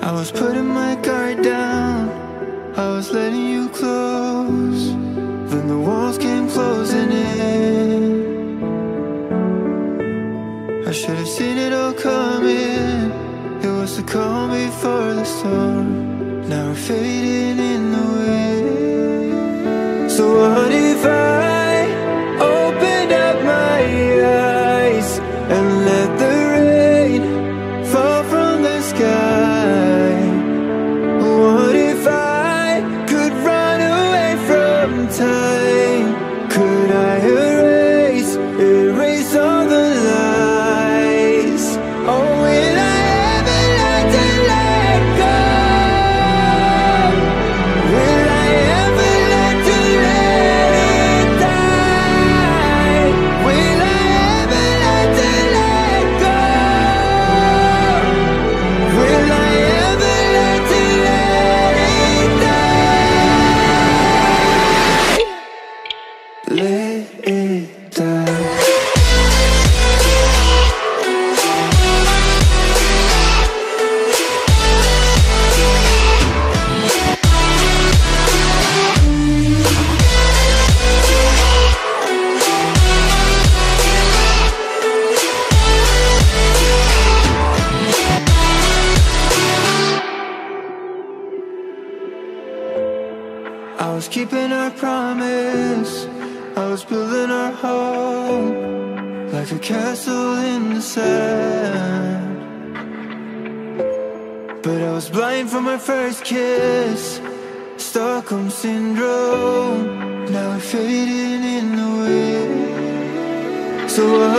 I was putting my guard down, I was letting you close. Then the walls came closing in. I should have seen it all coming. It was the calm before the storm. Now we're fading in the wind. So what time? I was keeping our promise. I was building our home like a castle in the sand. But I was blind from my first kiss. Stockholm syndrome. Now we're fading in the wind. So if?